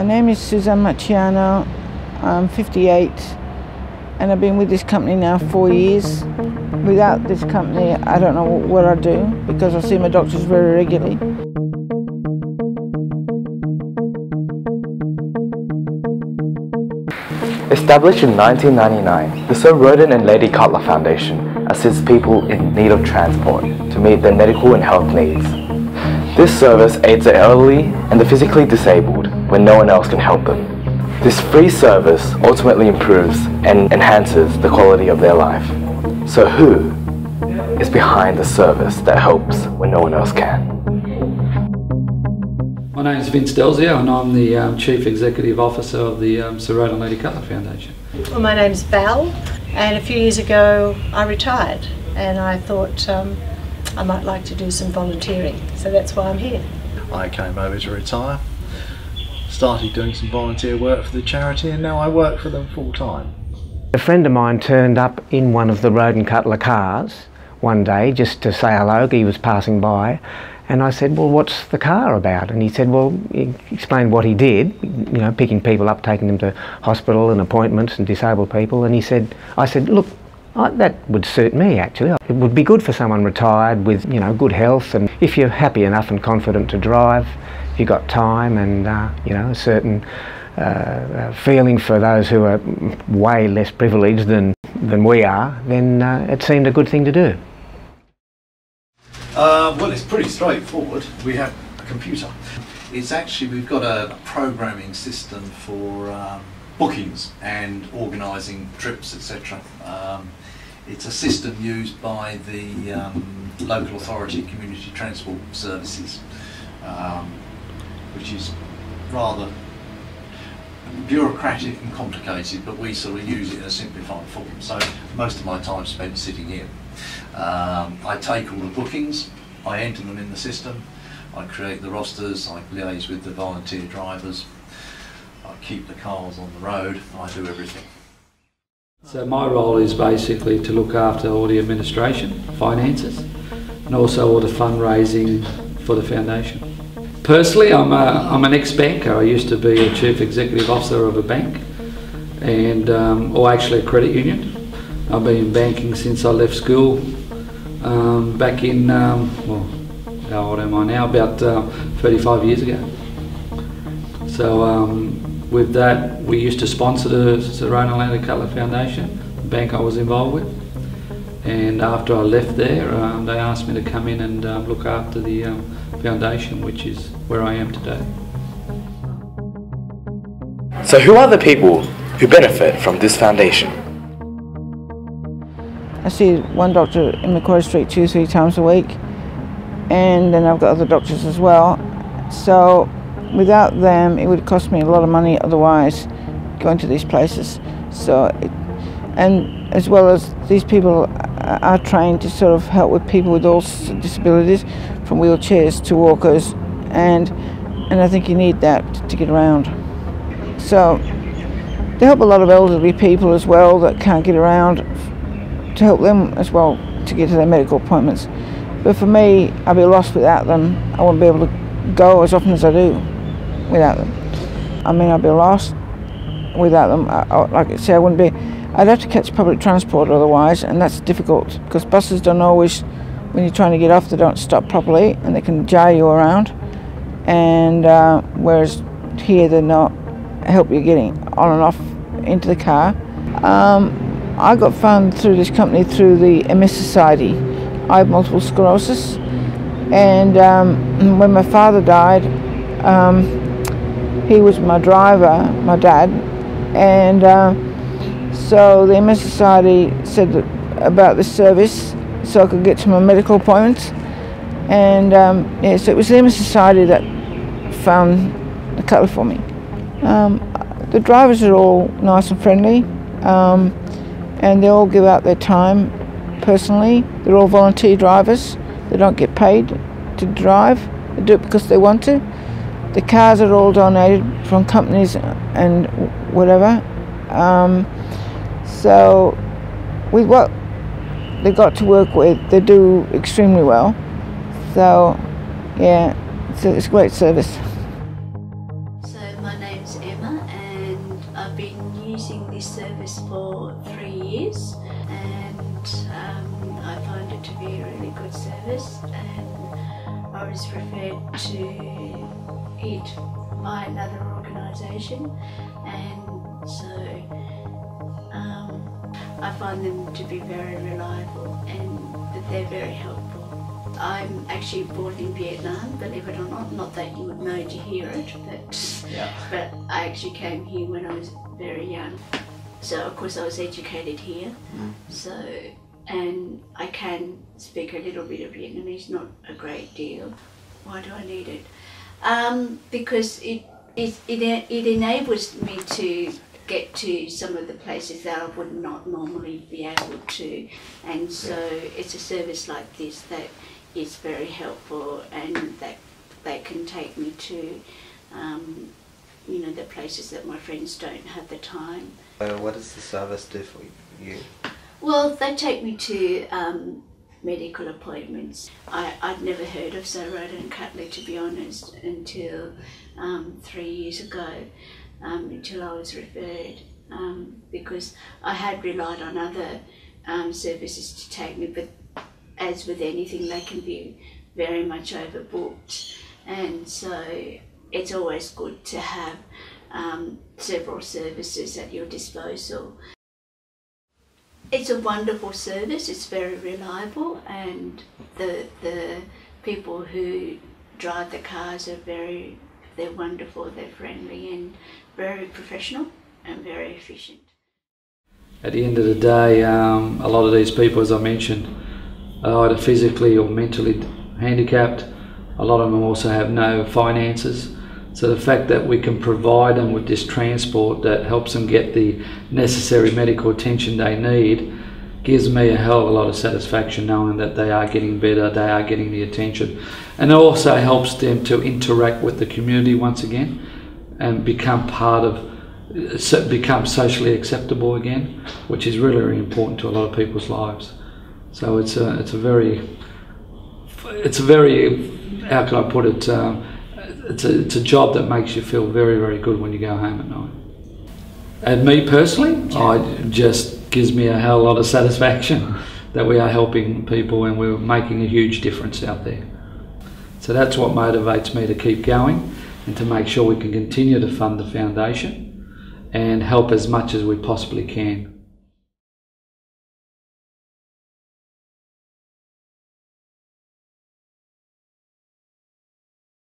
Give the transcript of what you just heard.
My name is Suzanne Maciano. I'm 58 and I've been with this company now four years. Without this company, I don't know what I'd do because I see my doctors very regularly. Established in 1999, the Sir Roden and Lady Cutler Foundation assists people in need of transport to meet their medical and health needs. This service aids the elderly and the physically disabled when no one else can help them. This free service ultimately improves and enhances the quality of their life. So who is behind the service that helps when no one else can? My name is Vince Delzio and I'm the um, Chief Executive Officer of the um, Sir Roden Lady Cutler Foundation. Well, my name's Val and a few years ago I retired and I thought um, I might like to do some volunteering so that's why I'm here. I came over to retire, started doing some volunteer work for the charity and now I work for them full time. A friend of mine turned up in one of the Roden Cutler cars one day just to say hello, he was passing by and I said, well, what's the car about? And he said, well, he explained what he did, you know, picking people up, taking them to hospital and appointments and disabled people. And he said, I said, look, I, that would suit me actually. It would be good for someone retired with, you know, good health and if you're happy enough and confident to drive, you've got time and, uh, you know, a certain uh, uh, feeling for those who are way less privileged than, than we are, then uh, it seemed a good thing to do. Uh, well, it's pretty straightforward. We have a computer. It's actually, we've got a, programming system for um, bookings and organising trips, etc. Um, it's a system used by the um, local authority community transport services, um, which is rather bureaucratic and complicated, but we sort of use it in a simplified form. So most of my time is spent sitting here. Um, I take all the bookings, I enter them in the system, I create the rosters, I liaise with the volunteer drivers, I keep the cars on the road, I do everything. So my role is basically to look after all the administration, finances, and also all the fundraising for the foundation. Personally, I'm, a, I'm an ex-banker. I used to be a chief executive officer of a bank, and um, or actually a credit union. I've been in banking since I left school um, back in, um, well, how old am I now? About uh, 35 years ago. So um, with that, we used to sponsor the Roden Lady Cutler Foundation, the bank I was involved with. And after I left there, um, they asked me to come in and um, look after the um, foundation, which is where I am today. So who are the people who benefit from this foundation? I see one doctor in Macquarie Street two, three times a week, and then I've got other doctors as well. So without them, it would cost me a lot of money otherwise going to these places. So, it, and as well as these people are trained to sort of help with people with all disabilities, from wheelchairs to walkers, and and I think you need that to get around. So they help a lot of elderly people as well that can't get around to help them as well to get to their medical appointments. But for me, I'd be lost without them. I wouldn't be able to go as often as I do without them. I mean, I'd be lost without them. I, I, like I say, I wouldn't be. I'd have to catch public transport otherwise, and that's difficult because buses don't always, when you're trying to get off, they don't stop properly and they can jar you around. And uh, whereas here, they're not help you getting on and off into the car. Um, I got found through this company through the MS Society. I have multiple sclerosis, and um, when my father died, um, he was my driver, my dad, and uh, so the MS Society said about this service so I could get to my medical appointments. And um, yeah, so it was the MS Society that found the cutler for me. Um, the drivers are all nice and friendly. Um, and they all give out their time personally. They're all volunteer drivers. They don't get paid to drive. They do it because they want to. The cars are all donated from companies and whatever. Um, so with what they got to work with, they do extremely well. So yeah, it's a, it's a great service. So my name's Emma and I've been using this service for three years and um, I find it to be a really good service and I was referred to it by another organisation and so I find them to be very reliable and that they're very helpful. I'm actually born in Vietnam, believe it or not. Not that you would know to hear it, but Yeah. but I actually came here when I was very young. So of course I was educated here. So and I can speak a little bit of Vietnamese, not a great deal. Why do I need it? Um, because it it it, it enables me to get to some of the places that I would not normally be able to, and so it's a service like this that is very helpful and that they can take me to, um, you know, the places that my friends don't have the time. Uh, what does the service do for you? Well, they take me to um, medical appointments. I, I'd never heard of Sir Roden Cutler, to be honest, until um, three years ago, until I was referred, um, because I had relied on other um, services to take me, but as with anything, they can be very much overbooked. And so it's always good to have um, several services at your disposal. It's a wonderful service. It's very reliable, and the the people who drive the cars are very they're wonderful. They're friendly and very professional and very efficient. At the end of the day, um, a lot of these people, as I mentioned, are either physically or mentally handicapped. A lot of them also have no finances. So the fact that we can provide them with this transport that helps them get the necessary medical attention they need gives me a hell of a lot of satisfaction knowing that they are getting better, they are getting the attention. And it also helps them to interact with the community once again and become part of become socially acceptable again, which is really, really important to a lot of people's lives. So it's a, it's a very, it's a very, how can I put it? Um, it's a, it's a job that makes you feel very, very good when you go home at night. And me personally, I it just gives me a hell of a lot of satisfaction that we are helping people and we're making a huge difference out there. So that's what motivates me to keep going and to make sure we can continue to fund the foundation and help as much as we possibly can.